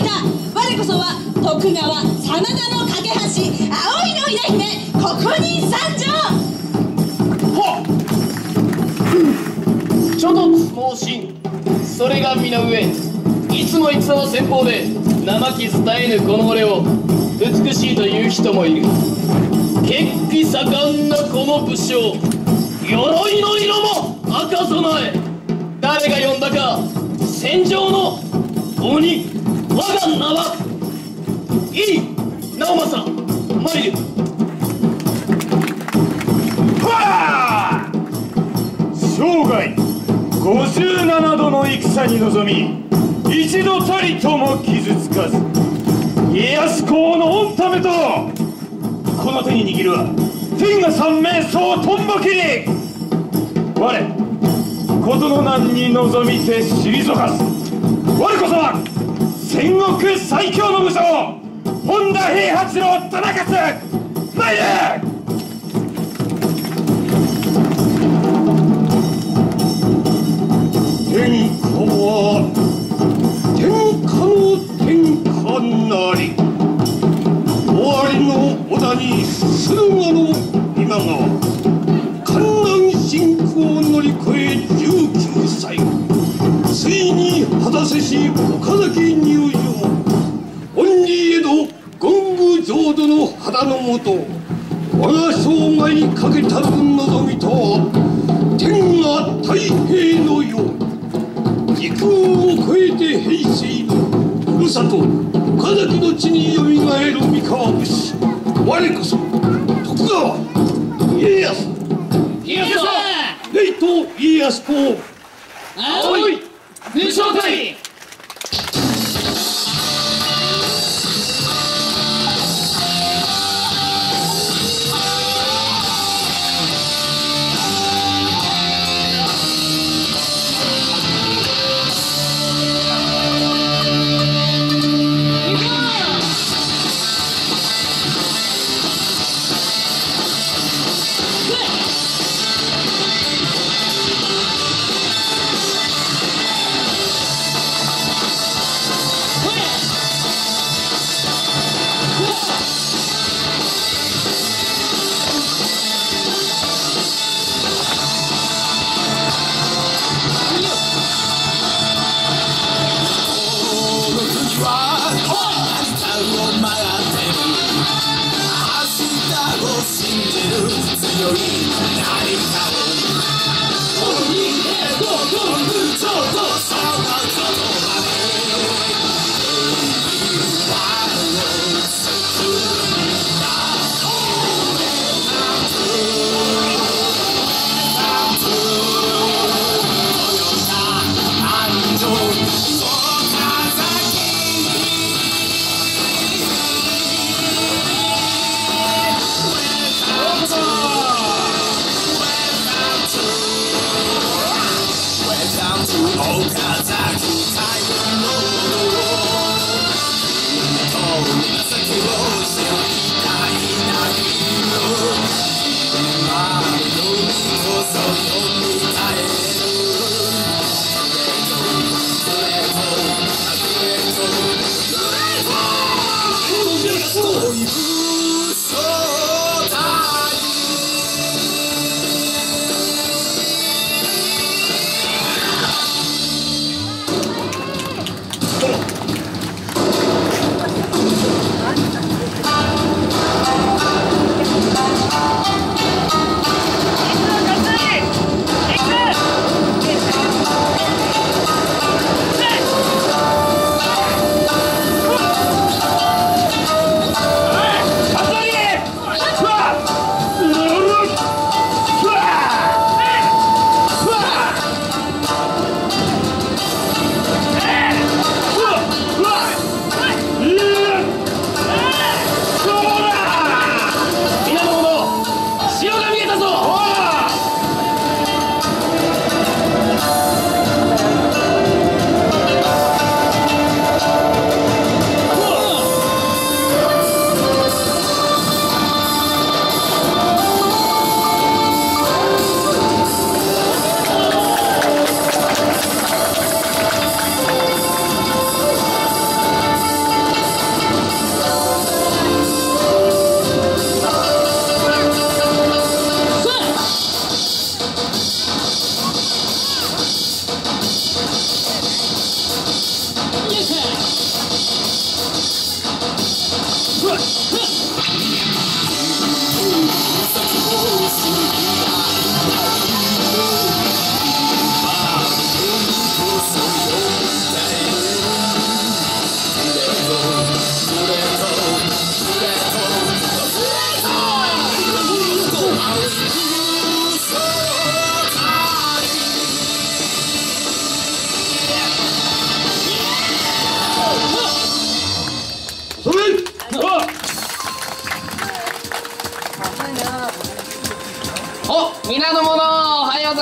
た我こそは徳川真田の架け橋葵の稲姫ここに参上はっ諸突猛進それが身の上。いつも戦の先方で生き伝えぬこの俺を美しいという人もいる。血気盛んなこの武将。鎧の色も赤備え。誰が呼んだか戦場の鬼。我が名はいい直政参るは生涯57度の戦に臨み一度たりとも傷つかず家康公の御ためとこの手に握るは天下三名相とんぼ切り我事の難に臨みて退かず我こそは戦国最強の武将本田平八郎田中津参れ！天下は天下の天下なり終わりの織田に駿河の今川観南侵攻を乗り越え19歳ついに果たせし岡崎入の肌のもと我が生涯にかけたる望みとは天が太平のように時空を超えて平成のふるさと岡崎の地によみがえる三河武士。我こそ徳川家康。家康!霊と家康公。青い。武将会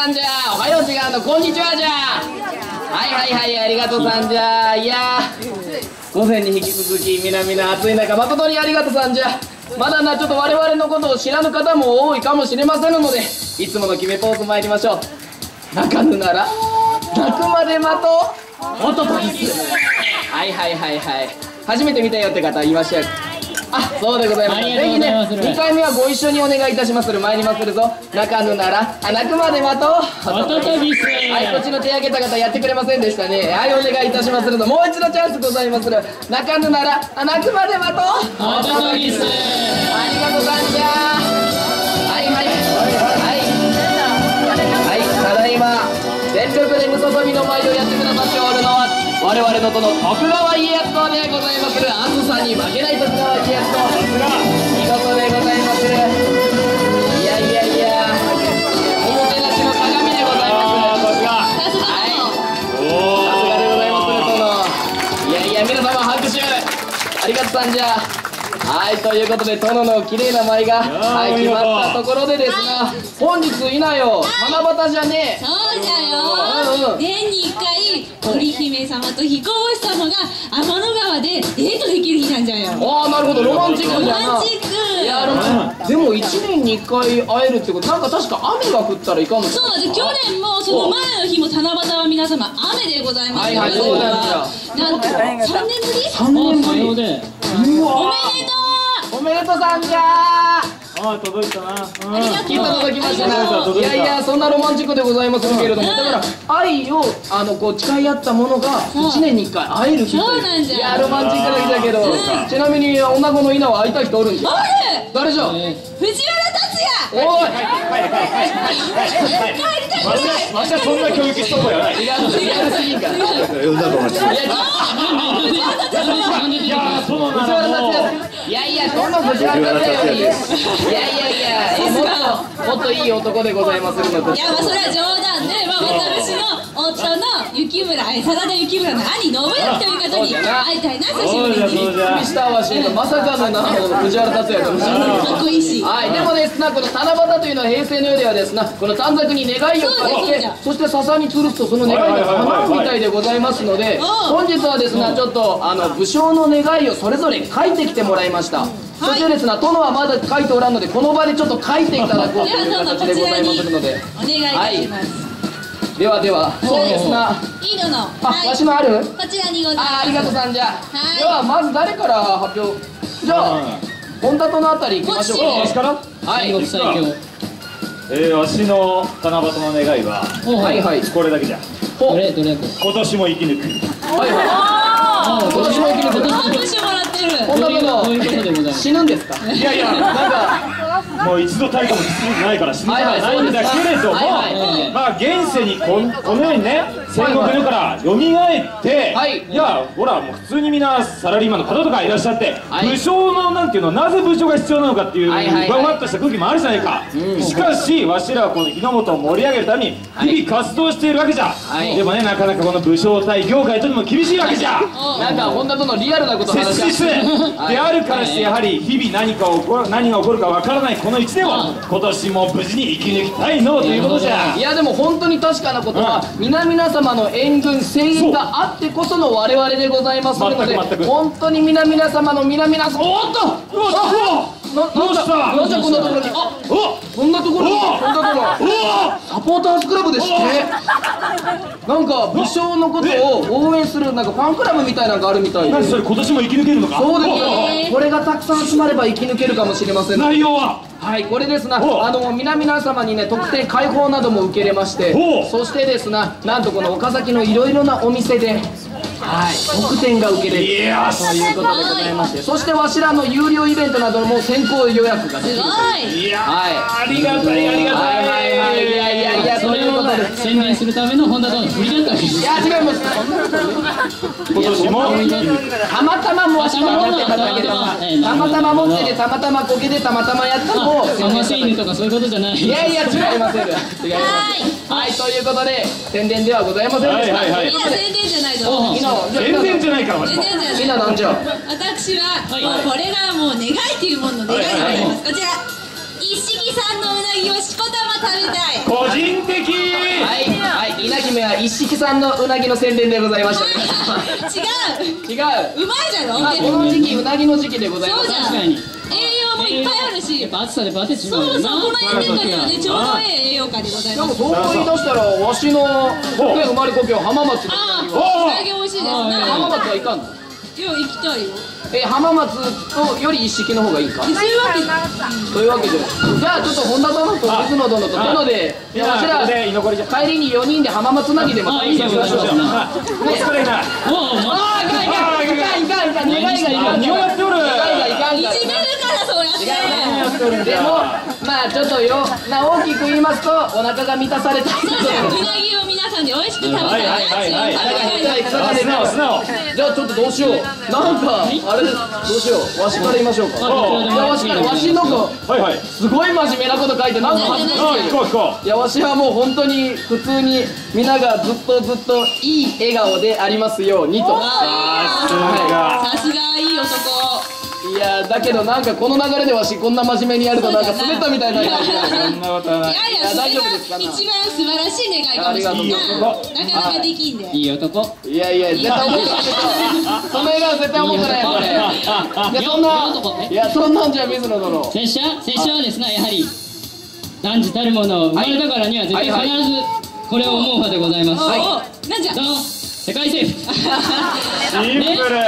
んじゃおはよう違うのこんにちはじゃはいはいはいありがとうさんじゃいや午前に引き続き皆々暑い中誠にありがとうさんじゃ。まだなちょっと我々のことを知らぬ方も多いかもしれませんのでいつもの決めポーズ参りましょう。泣かぬなら泣くまで待とう。おととぎす。はいはいはいはい。初めて見たよって方いましたあそうでございます。ぜひね2回目はご一緒にお願いいたします。る参りまするぞ。泣かぬならあ泣くまで待とう。はいこっちの手挙げた方やってくれませんでしたね。はいお願いいたしまするぞもう一度チャンスございまする。泣かぬならあ泣くまで待とう。ありがとうさんじゃはいはいはい。はいただいま全力でムササビの舞をやって我々の殿徳川家康公でございまするあずさに負けない徳川家康公見事でございます。るいやいやいやおもてなしの鏡でございます。さすがはい殿さすがでございます。る殿いやいや皆様拍手ありがとうさんじゃはいということで殿の綺麗な舞がはい決まったところでですが本日いなよ七夕じゃねえそうじゃよ年に1回織姫様と彦星様が天の川でデートできる日なんじゃよ。ああなるほど。ロマンチックじゃな。ロマンチック。いやロマンチック。でも1年に1回会えるってこと。なんか確か雨が降ったらいかんのそうなんです去年もその前の日も七夕は皆様雨でございます。はいはいそうなんですなんと3年ぶり？3年ぶり。おでう。わおめでとうさんじゃああ届いたな、うん、ありがとう聞いた届きましたいやいやそんなロマンチックでございますけれどもだから愛をあのこう誓い合ったものが1年に1回会える日というそうなんじゃ。いやロマンチックだけどうん。ちなみに女子の稲は会いたい人おるんじゃおる。誰じゃ？え藤原達也。おい。帰りたくないわしはそんな教育しとこやないリアルリアルすぎんからいや呼んだと思ってなんで出てきたそのな藤原らもう達也いやいやそんな藤原達也よりいやいやいやもっともっといい男でございまするのいやまあそれは冗談で、まあ、私の夫の雪村え真田幸村の兄信之という方に会いたいな久しぶりにびっくりしたわしまさかのな藤原達也かもしれないかっこいいしはい、でもですな、この七夕というのは平成の世ではですな、この短冊に願いを書いてそ、して笹に吊るすとその願いが叶うみたいでございますので、本日はですな、ちょっとあの武将の願いをそれぞれ書いてきてもらいました。そしてですな、殿はまだ書いておらんので、この場でちょっと書いていただこうという形でございますので、お願いいたします、ではでは、そうですな、いいののあ、わしのある？こちらにございます。あ、ありがとうさんじゃ。はい。では、まず誰から発表？じゃあ、本田とのあたり行きましょう。か。わしから？はい。戦国最強えー、わしの七夕の願いはおはいはい。これだけじゃ。ほどれどれ。今年も生き抜く。はいはい。あ今年も生き抜くあ拍手もらってることでござい殿ます死ぬんですか？いやいやなんかもう一度たりとも実にないから死ぬことはないんだけれども、まあ現世にこんこのようにね戦国の世から蘇って、はい。いやほらもう普通にみんなサラリーマンの方とかいらっしゃって、はい。武将のなんていうのなぜ武将が必要なのかっていうふわふわっとした空気もあるじゃないか、しかしわしらはこの日の本を盛り上げるために日々活動しているわけじゃ、い。でもねなかなかこの武将対業界とにも厳しいわけじゃ。なんか本田殿リアルなこと話切し実であるからしてやはり日々何か起こる何が起こるかわからないこの1年を今年も無事に生き抜きたいのということじゃ。いやでも本当に確かなことは、皆々様の援軍声援があってこその我々でございますので本当に皆々様の皆々様おっとうわななんじゃどうした？なんじゃこんなところに？あおこんなところに。こんなところ。おサポーターズクラブですって。なんか武将のことを応援するなんかファンクラブみたいなのがあるみたいで。何それ？今年も生き抜けるのか？そうですこれがたくさん集まれば生き抜けるかもしれません。内容ははいこれですな。おあの皆々様にね特典開放なども受けれまして。お。そしてですななんとこの岡崎のいろいろなお店ではい。特典が受けれる。ということでございましてそしてわしらの有料イベントなども先行予約ができるい。い。やはいありがたいありがたい。はいはいはいいやいやい。やそれを宣伝するための本田との振りだったわけですいや違います今年もたまたま持ってただけでたまたま持っててたまたまこけでたまたまやったのを探し犬とかそういうことじゃないいやいや違いません違いますはいということで宣伝ではございませんでしたはいはいはい。いや宣伝じゃないぞ全然じゃないから全然じゃないみんななんじゃ私は、これがもう願いというものの願いでございます、はい。こちら 一色さんのうなぎをしこたま食べたい。個人的。はい。はい稲姫は一色さんのうなぎの宣伝でございました。違う。違う。うまいじゃろ？まあこの時期うなぎの時期でございます。そうじゃん。確かに。栄養もいっぱいあるし。やっぱ暑さでバテちまそううよな。そうこの炎天下にはねちょうどいい栄養価でございでもますそう言い出したらわしのね生まれ故郷浜松のあうなぎは。あうなぎ美味しいですな。浜松はいかんの？いや行きたいよ。え浜松とより一式の方がいいか？そういうわけ？というわけで。じゃあちょっと本田殿と水野殿と殿でじゃ。帰りに4人で浜松なぎでもあいいよ。しましょういいよあお疲れなおうまああいかんいかんいかんいかんいかん願いがいかんから何をやっておる願いがいかんからいじめるからそうやってでもまあちょっとよな大きく言いますとお腹が満たされたいそうそううなぎを皆さんで美味しく食べたいはいはいはいはい素直素直じゃあちょっと。どうしようなんかあれどうしようわしから言いましょうかじゃあわしからわしの子はいはいすごい。真面目なこと書いてなんか恥ずかあしい行こう行こいやわしはもう本当に普通に皆がずっとずっといい笑顔でありますようにとうさすが。さすがいい男いやだけどなんかこの流れでわしこんな真面目にやるとなんか滑ったみたいにな。りますからそんなことはない。いやいやそれが一番素晴らしい願いかもしれな。いありがとうななかなかできんで。いい男いやいや絶対思ってない。その笑顔絶対思ってないよこれ。いやそんないやそんなんじゃ水野殿。拙者拙者はですねやはり男児たるもの生まれたからには絶対必ずこれを思うまでございます、はい。なんじゃ世界征服シンプル。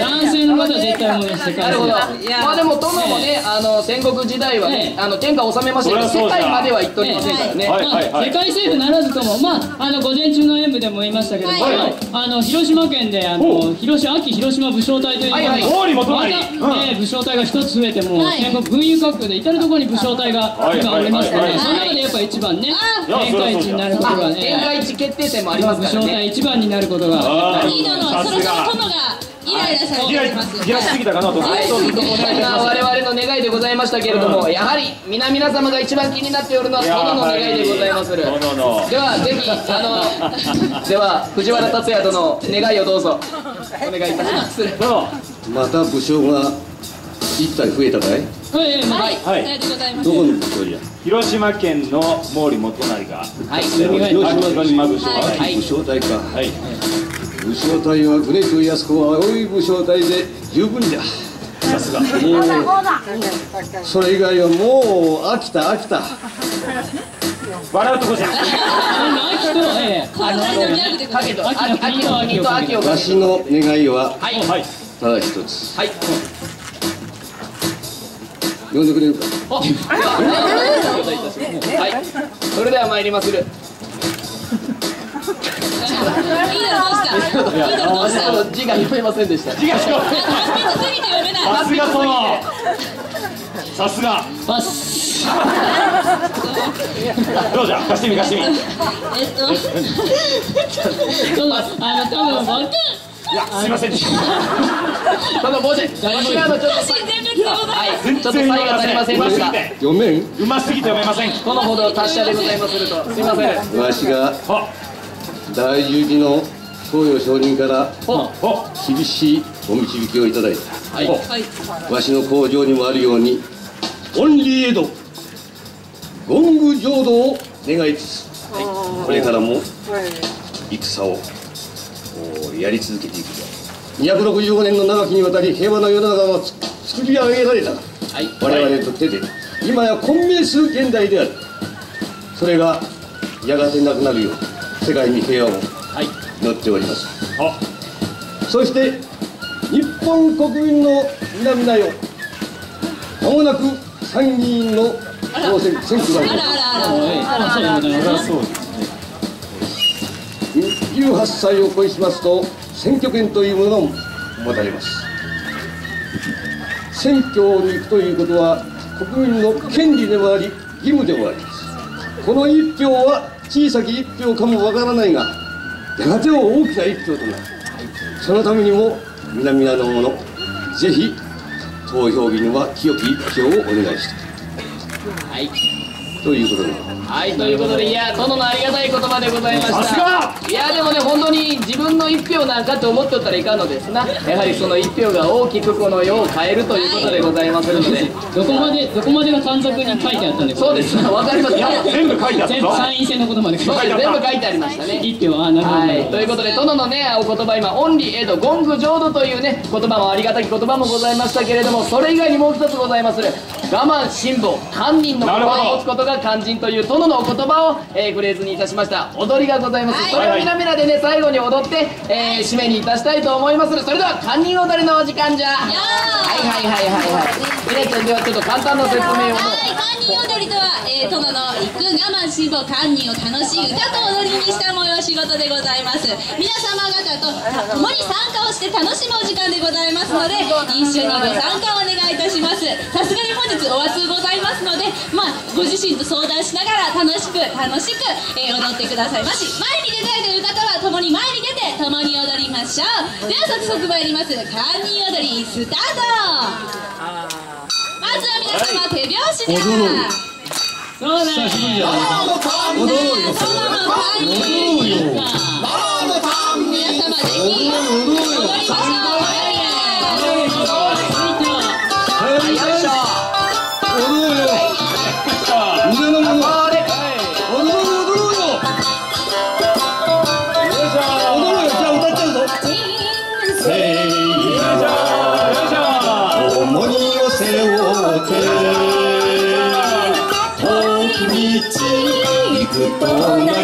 男性の方は絶対思います世界なるほど。まあでも殿もねあの戦国時代はねええ。あの天下を治めましたけど世界までは行っておりませんからねはい。まあ、世界征服ならずとも、まあ、あの午前中の演舞でも言い。ましたけども、はい。はい。あの広島県であの広島秋広島武将隊とい。うのが、はい。はい。また、ね武将隊が一つ増えてもう、はい。戦国軍友割拠で至る所に武将隊がはい。今おりましてね、はい。はい。その中でやっぱ一番ねあー天下一になることがあ天下ね一決定戦もあります武からね将隊一番になることがあーいいのそろそろが殿がイライラされております。ギラしすぎたかなとはい、そんな我々の願いでございましたけれども、やはり皆皆様が一番気になっておるのは殿の願いでございます。る。ではぜひあの では藤原竜也殿願いをどうぞ。お願いいたします。殿。また武将が一体増えたかい？はい。まあはい、はいさようでございます。どこの武将じゃ？広島県の毛利元就がはい。広島広島武将はい。はい武将隊か。はい。武将隊はグネと安子は青い武将隊で十分じゃ。さすが。それ以外はもう飽きた飽きた。笑うとこじゃん。あ秋と、えこの大のギャグでござい秋ますと秋秋と秋と秋をわしの願いははい。はい。ただ一つ。はい。呼んでくれるか？おではお願い。い。たしますはい。それでは参りまする。い。い。だどうしたい。い。だどうした字が読めませんでした。違う違う達筆すぎて読めない。さすが殿さすがバスどうじゃ貸してみ貸してみえっとそうだあの多分僕いやすいませんでした。その文字、わしらのちょっとはい、ちょっと足りませんでした。読めん？うますぎて読めません。このほど達者でございますると、すいません。わしがあ大樹寺の登誉上人から厳しいお導きをいただいた。はい、はい。わしの口上にもあるように厭離穢土。欣求浄土を願いつつ、これからも戦を。おやり続けていくぞ。265年の長きにわたり平和な世の中がつ作り上げられた。はい、我々にとってで今や混迷する現代である。それがやがてなくなるよう世界に平和をはい、祈っております。あ。そして日本国民の皆々よまもなく参議院の当選選挙がありあらあらあら。あそうでございますそうます18歳を超えしますと選挙権というものが持たれます。選挙に行くということは国民の権利でもあり義務でもあります。この一票は小さき一票かもわからないがやがては大きな一票となる。そのためにも皆々の者ぜひ投票日には清き一票をお願いしたい。はい。ということで。はいということでいや殿のありがたい言葉でございました。さすが。いやでもね本当に自分の一票なんかと思っておったらいかんのですな。やはりその一票が大きくこの世を変えるということでございますので。どこまでどこまでが短冊に書いてあったんですか？そうです。わかります。よ全部書いてあった。全部参院選のことまで。書いてあっそうです。全部書いてありましたね。た一票あなるほど、はい、ということで殿のねお言葉今オンリーエドゴング浄土というね言葉もありがたき言葉もございましたけれどもそれ以外にもう一つございまする我慢辛抱堪忍の言葉を持つことが肝心という殿のお言葉を、えーフレーズにいたしました。踊りがございます、はい。それを皆々でね最後に踊って、えー締めにいたしたいと思いまする。それでは堪忍踊りのお時間じゃ。はい。はいはいはいはいでねではちょっと簡単な説明をはい、堪忍踊りとは、えー、殿の行く我慢辛抱堪忍を楽しい歌と踊りにした催し事でございます。皆様方と共に参加をして楽しむお時間でございますので一緒にご参加をお願いいたします。さすがに本日お熱ございますのでまあご自身と相談しながら楽しく楽しく、えー踊ってください。まし前に出たいという方は共に前に出て共に踊りましょう。では早速参ります。堪忍踊りスタート。まずは皆様手拍子で。そうだ久しぶりやな踊ろうよそののタイミング皆様ぜひ踊りましょは行くと同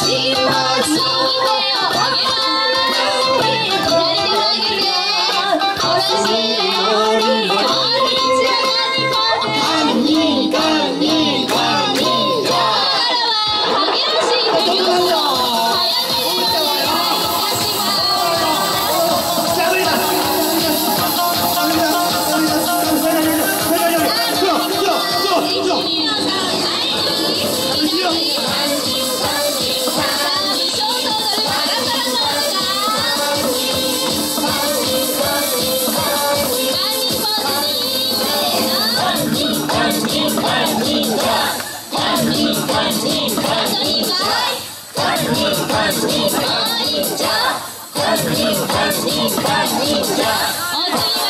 省し右手を上お次は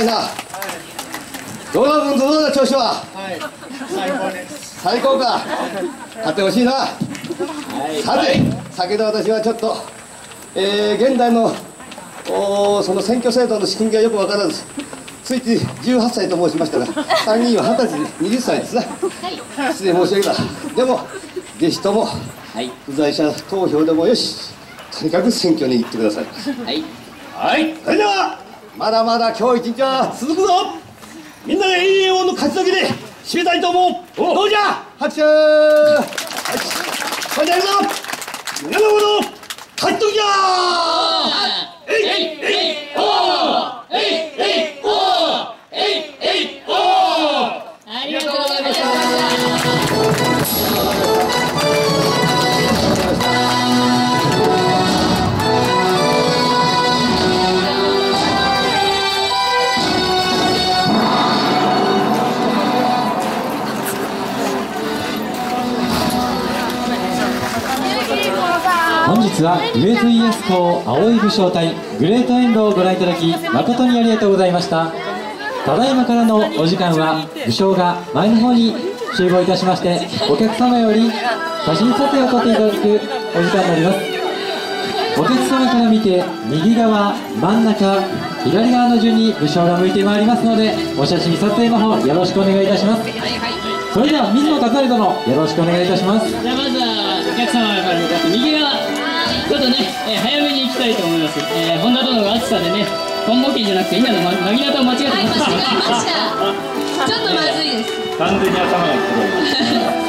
した。相変わらずうまいな。どうどうだ、調子は。最高か。買ってほしいな。さて、先ほど私はちょっと。えー、現代の。おーその選挙制度の仕組みがよくわからず。つそいつ18歳と申しましたが 3人は二十歳20歳ですな失礼申し上げたでもぜひともはい不在者投票でもよしとにかく選挙に行ってくださいはいはいそれではまだまだ今日一日は続くぞ。みんなで栄養の勝ち時で締めたいと思う。どうじゃ？拍手。はい。それでは行くぞ。皆の者勝ち時じゃ日は USES 校青い武将隊グレートエンドをご覧いただき誠にありがとうございました。ただいまからのお時間は武将が前の方に集合いたしましてお客様より写真撮影を撮っていただくお時間になります。お客様から見て右側真ん中左側の順に武将が向いてまいりますのでお写真撮影の方よろしくお願いいたします。それでは水野勝成殿よろしくお願いいたします。じゃあまずはお客様から向かってちょっとね、えー早めに行きたいと思います、えー、本田殿が暑さでねトンボキじゃなくて今のまなぎなたを間違えてはい間違えましたちょっとまずいです完全に頭がい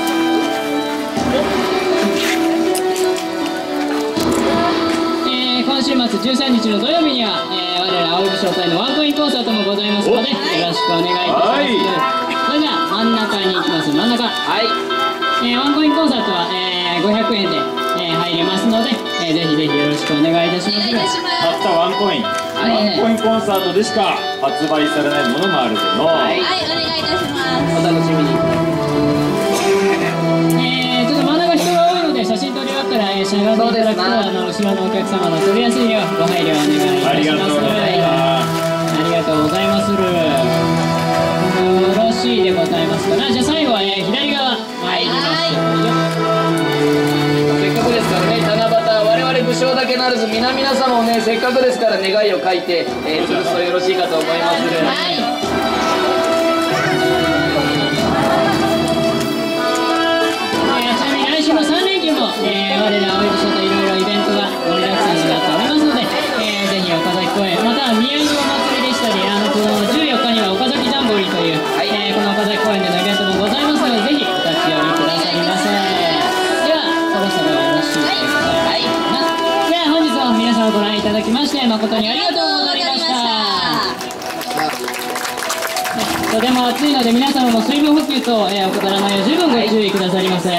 えー今週末13日の土曜日には、えー我ら青い武将隊のワンコインコンサートもございますのでよろしく。お願いいたします、それでは真ん中に行きます真ん中はい、えーワンコインコンサートは、えー500円で、えー入れますので、えーぜひぜひよろしくお願いいたします。たします。たったワンコイン、ワンコインコンサートでしか発売されないものもあるの、はい。お願いいたします。お楽しみに。えー、ちょっと真ん中人が多いので写真撮り終わったら、えー、しゃがんでいただくとあの後ろのお客様の撮りやすいようご配慮お願いいたします。ありがとうござい。ますありがとうございます。よろしいでございますからじゃあ最後は、えー、左側らず皆々様もねせっかくですから願いを書いて、えー、潰すとよろしいかと思いますはい。えーちなみに来週の3連休も、えー我ら青い武将といろいろイベントが盛りだくさんになっておりますので、えーぜひ岡崎公園または宮城誠にありがとうございました。とても暑いので皆様も水分補給と、えー、怠らないよう十分ご注意くださりませ、